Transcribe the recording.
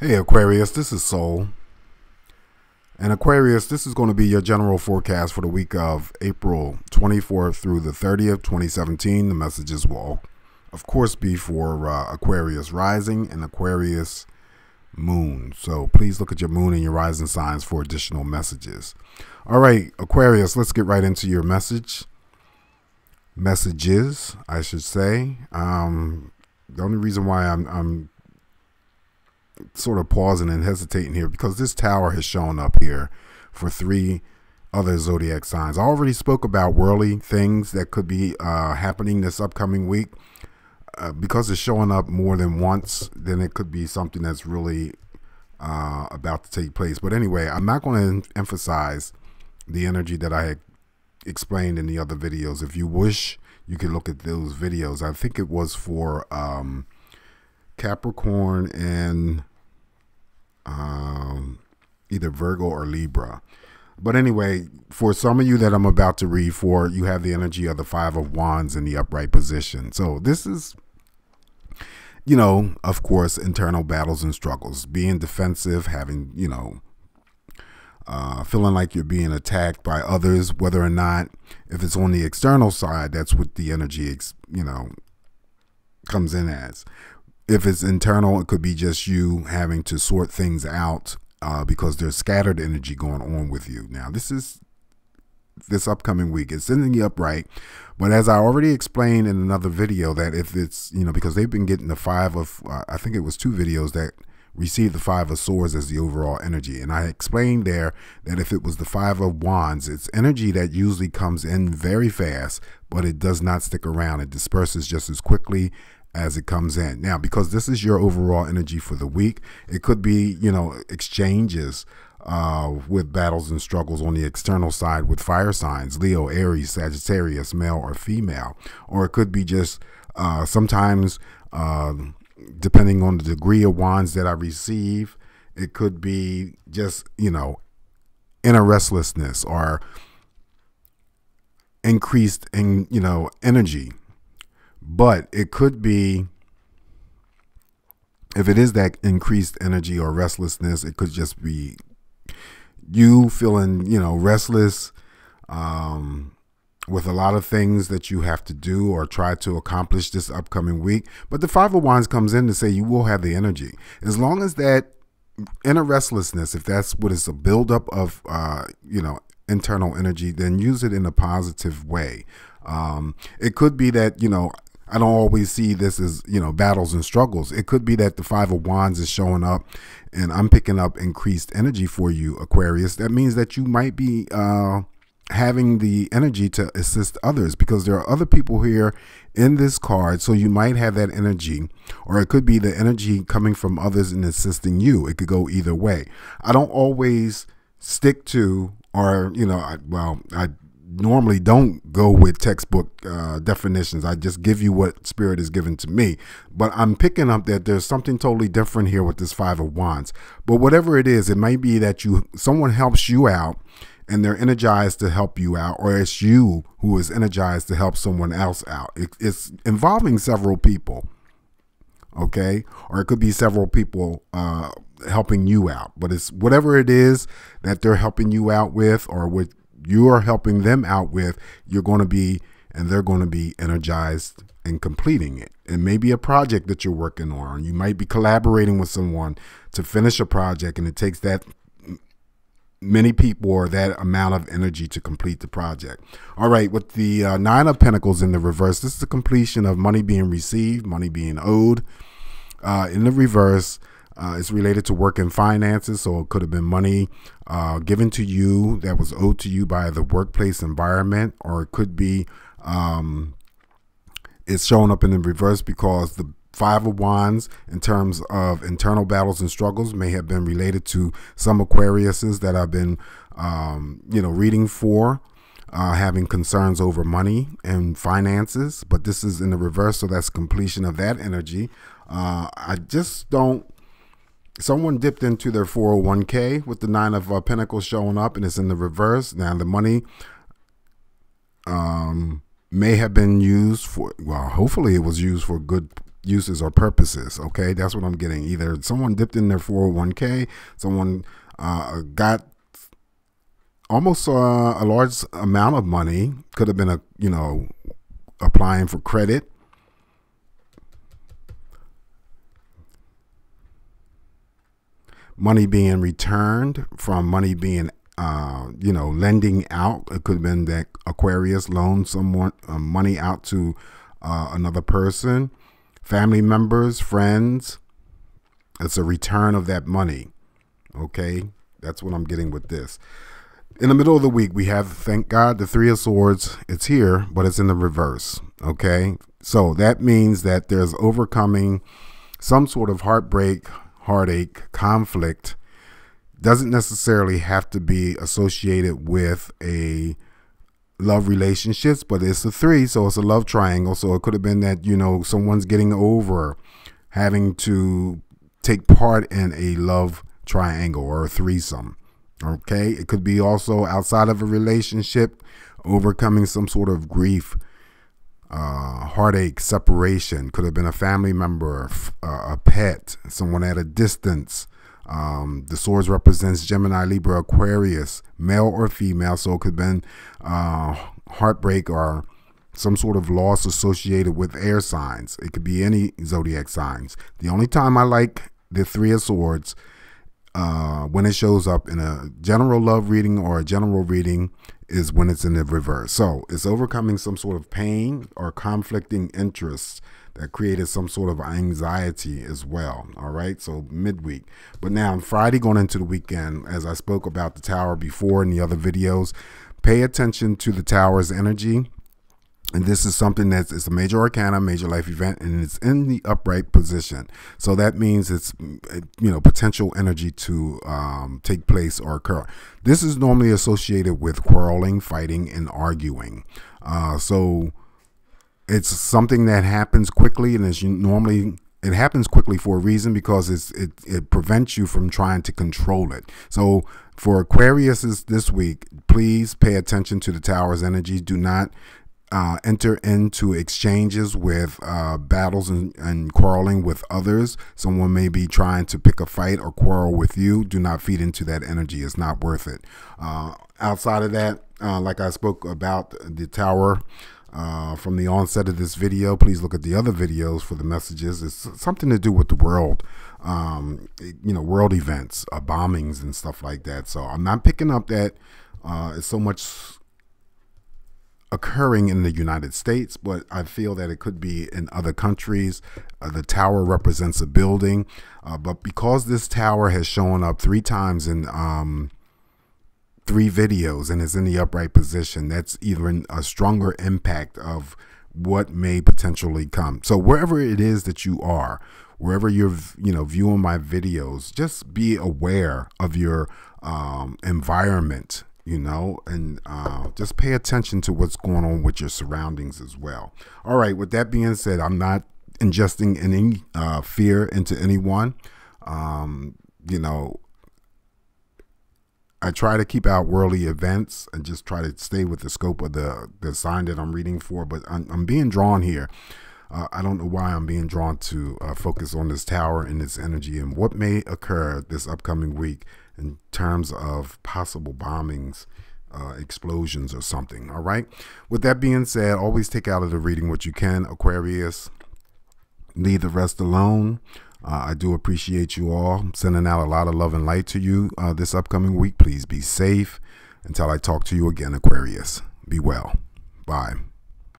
Hey Aquarius, this is Soul. And Aquarius, this is going to be your general forecast for the week of April 24th through the 30th, 2017. The messages will, of course, be for uh, Aquarius rising and Aquarius moon. So please look at your moon and your rising signs for additional messages. All right, Aquarius, let's get right into your message. Messages, I should say. Um, the only reason why I'm, I'm sort of pausing and hesitating here because this tower has shown up here for three other zodiac signs. I already spoke about worldly things that could be uh, happening this upcoming week. Uh, because it's showing up more than once, then it could be something that's really uh, about to take place. But anyway, I'm not going to emphasize the energy that I had explained in the other videos. If you wish, you can look at those videos. I think it was for um, Capricorn and um, either Virgo or Libra. But anyway, for some of you that I'm about to read for, you have the energy of the Five of Wands in the upright position. So this is, you know, of course, internal battles and struggles, being defensive, having, you know, uh, feeling like you're being attacked by others, whether or not, if it's on the external side, that's what the energy, you know, comes in as if it's internal, it could be just you having to sort things out uh, because there's scattered energy going on with you. Now, this is this upcoming week. It's in the upright, but as I already explained in another video, that if it's you know because they've been getting the five of uh, I think it was two videos that received the five of swords as the overall energy, and I explained there that if it was the five of wands, it's energy that usually comes in very fast, but it does not stick around. It disperses just as quickly as it comes in. Now, because this is your overall energy for the week, it could be, you know, exchanges uh, with battles and struggles on the external side with fire signs, Leo, Aries, Sagittarius, male or female. Or it could be just uh, sometimes, uh, depending on the degree of wands that I receive, it could be just, you know, inner restlessness or increased in, you know, energy but it could be, if it is that increased energy or restlessness, it could just be you feeling, you know, restless um, with a lot of things that you have to do or try to accomplish this upcoming week. But the Five of Wands comes in to say you will have the energy. As long as that inner restlessness, if that's what is a buildup of, uh, you know, internal energy, then use it in a positive way. Um, it could be that, you know, I don't always see this as, you know, battles and struggles. It could be that the Five of Wands is showing up and I'm picking up increased energy for you, Aquarius. That means that you might be uh, having the energy to assist others because there are other people here in this card. So you might have that energy, or it could be the energy coming from others and assisting you. It could go either way. I don't always stick to, or, you know, I, well, I normally don't go with textbook uh, definitions. I just give you what spirit is given to me. But I'm picking up that there's something totally different here with this five of wands. But whatever it is, it might be that you someone helps you out and they're energized to help you out, or it's you who is energized to help someone else out. It, it's involving several people, okay? Or it could be several people uh, helping you out. But it's whatever it is that they're helping you out with, or with you are helping them out with, you're going to be, and they're going to be energized and completing it. It may be a project that you're working on. You might be collaborating with someone to finish a project, and it takes that many people or that amount of energy to complete the project. All right, with the uh, Nine of Pentacles in the reverse, this is the completion of money being received, money being owed. Uh, in the reverse, uh, it's related to work and finances, so it could have been money uh, given to you that was owed to you by the workplace environment, or it could be um, it's showing up in the reverse because the Five of Wands, in terms of internal battles and struggles, may have been related to some Aquariuses that I've been, um, you know, reading for. Uh, having concerns over money and finances, but this is in the reverse, so that's completion of that energy. Uh, I just don't someone dipped into their 401k with the nine of uh, pentacles showing up and it's in the reverse now the money um, may have been used for well hopefully it was used for good uses or purposes. Okay, that's what I'm getting. Either someone dipped in their 401k, someone uh, got almost uh, a large amount of money. Could have been a you know applying for credit. Money being returned from money being uh, you know, lending out. It could have been that Aquarius loaned someone uh, money out to uh, another person, family members, friends. It's a return of that money. Okay, that's what I'm getting with this. In the middle of the week, we have, thank God, the Three of Swords. It's here, but it's in the reverse. Okay, so that means that there's overcoming some sort of heartbreak, heartache, conflict doesn't necessarily have to be associated with a love relationships, but it's a three, so it's a love triangle. So it could have been that, you know, someone's getting over having to take part in a love triangle or a threesome. Okay. It could be also outside of a relationship, overcoming some sort of grief, uh, heartache, separation. Could have been a family member, a pet, someone at a distance um, the swords represents Gemini, Libra, Aquarius, male or female. So it could have been uh, heartbreak or some sort of loss associated with air signs. It could be any zodiac signs. The only time I like the Three of Swords uh, when it shows up in a general love reading or a general reading is when it's in the reverse. So it's overcoming some sort of pain or conflicting interests that created some sort of anxiety as well. All right, so midweek. But now on Friday going into the weekend, as I spoke about the tower before in the other videos, pay attention to the tower's energy. And this is something that's it's a major arcana, major life event, and it's in the upright position. So that means it's you know potential energy to um, take place or occur. This is normally associated with quarreling, fighting, and arguing. Uh, so it's something that happens quickly and is normally it happens quickly for a reason because it, it prevents you from trying to control it so for aquarius this week please pay attention to the tower's energy do not uh, enter into exchanges with uh, battles and, and, quarreling with others. Someone may be trying to pick a fight or quarrel with you. Do not feed into that energy. It's not worth it. Uh, outside of that, uh, like I spoke about the tower, uh, from the onset of this video. Please look at the other videos for the messages. It's something to do with the world, um, you know, world events, uh, bombings, and stuff like that. So I'm not picking up that it's so much occurring in the United States, but I feel that it could be in other countries. Uh, the tower represents a building, uh, but because this tower has shown up three times in um, three videos and is in the upright position, that's even a stronger impact of what may potentially come. So wherever it is that you are, wherever you're, you know, viewing my videos, just be aware of your um, environment, you know, and uh, just pay attention to what's going on with your surroundings as well. All right. With that being said, I'm not ingesting any uh, fear into anyone. Um, you know, I try to keep out worldly events and just try to stay with the scope of the the sign that I'm reading for. But I'm, I'm being drawn here. Uh, I don't know why I'm being drawn to uh, focus on this tower and its energy and what may occur this upcoming week in terms of possible bombings, uh, explosions, or something. All right. With that being said, always take out of the reading what you can, Aquarius. Leave the rest alone. Uh, I do appreciate you all. I'm sending out a lot of love and light to you uh, this upcoming week. Please be safe. Until I talk to you again, Aquarius. Be well. Bye.